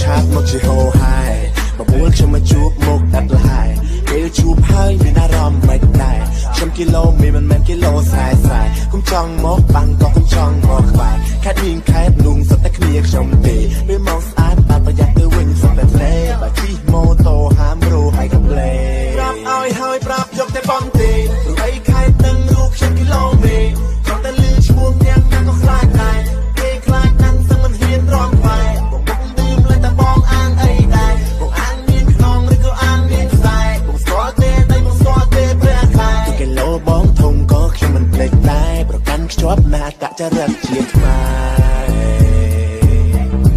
ឆាតមកជាហោហាយបបួលខ្ញុំមកជួបមុខដាត់លហាយពេលជួបហើយមានអារម្មណ៍មិនដែរខ្ញុំគីឡូមីមិនមែនគីឡូស្រែស្រែគុំចង់មកបាំងក៏គុំចង់មកក្បែរខេតមានខេតនុងសុទ្ធតែគ្នាខ្ញុំទេពេលមកស្អាតបាត់ប្រយ័ត្នទៅវិញ តចរិតជាខ្មែរ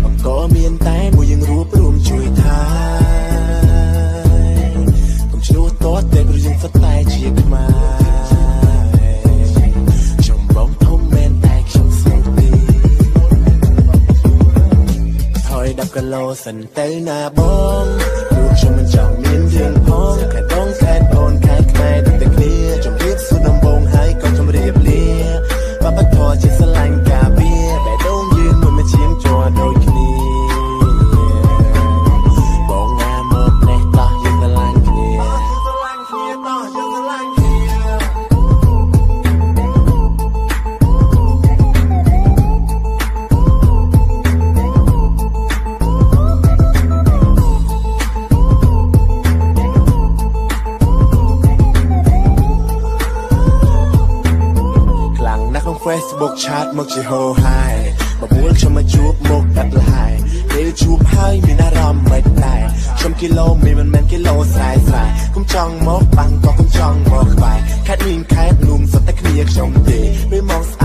បងក៏មានតែមួយយើងរួបរួមជួយថាកុំឆ្លោះតតតែព្រោះយើងសុទ្ធតែជាខ្មែរខ្ញុំបងធំមែនតែខ្ញុំស្នេហ៍ទីថយ10គីឡូសិនទៅណាបងព្រោះខ្ញុំមិនចង់មានរឿងផងខែដង Facebook ឆាតមកជាហោហាយបបួលខ្ញុំមកជួបមុខដាត់លហាយពេលជួបហើយមានអារម្មណ៍មិនដែរខ្ញុំគីឡូមីមិនមែនគីឡូស្រែស្រែគុំចង់មកបាំងក៏គុំចង់មកក្បែរខេតមានខេតនុំសុទ្ធតែគ្នាខ្ញុំទេពេលមកស្អា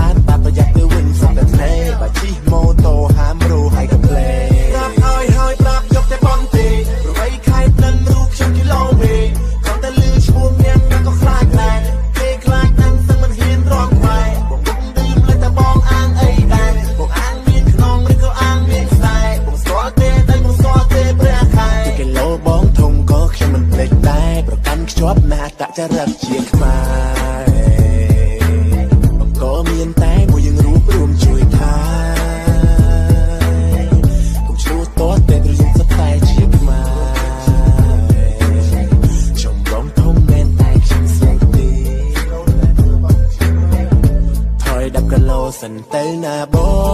ជាប់ណាស់តចរិតជាខ្មែរបងក៏មានតែមួយយើងរួបរួមជួយថាកុំឆ្លោះតតតែព្រោះយើងសុទ្ធតែជាខ្មែរខ្ញុំបងធំមែនតែខ្ញុំស្នេហ៍ទីថយ10គីឡូសិនទៅណាបង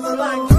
the like